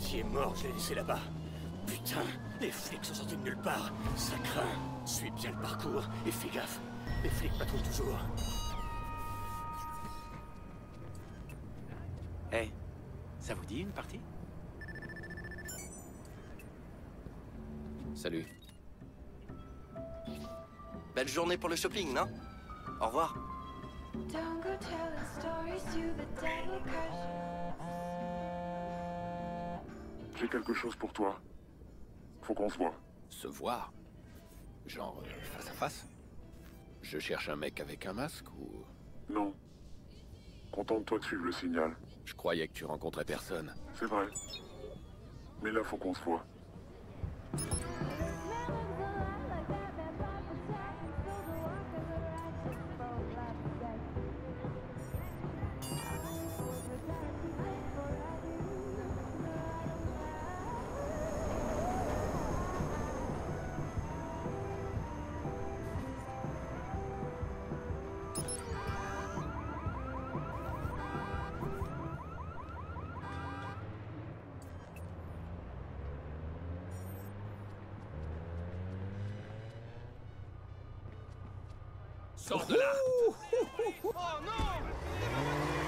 Eddie est mort, je l'ai laissé là-bas. Putain, les flics sont sortis de nulle part. Ça craint. Suis bien le parcours et fais gaffe. Les flics patrouillent toujours. Hey, ça vous dit une partie? Salut. Belle journée pour le shopping, non? Au revoir. Don't go telling stories to the devil J'ai quelque chose pour toi. Faut qu'on se voit. Se voir? Genre euh, face à face? Je cherche un mec avec un masque ou... Non. Contente-toi de suivre le signal. Je croyais que tu rencontrais personne. C'est vrai. Mais là, faut qu'on se voit. Sors de là. In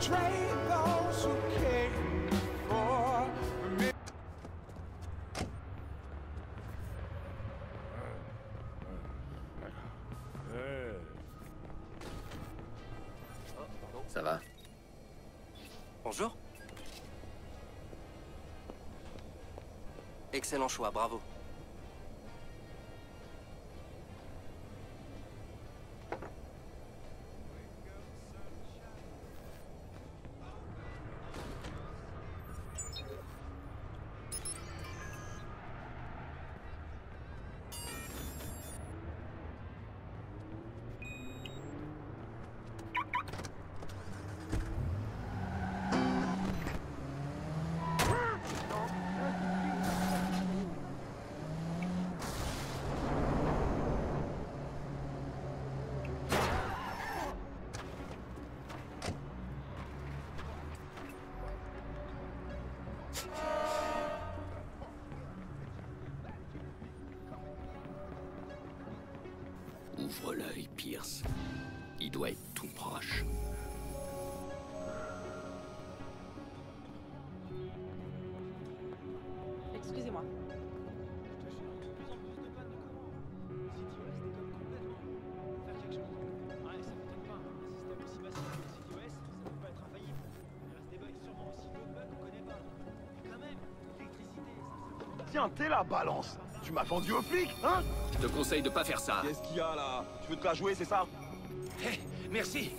Ça va Bonjour. Excellent choix, bravo. Ouvre l'œil, Pierce. Il doit être tout proche. Excusez-moi. Tiens, t'es la balance Tu m'as vendu aux flics, hein? Je te conseille de pas faire ça. Qu'est-ce qu'il y a là? Tu veux te la jouer, c'est ça? Hé, merci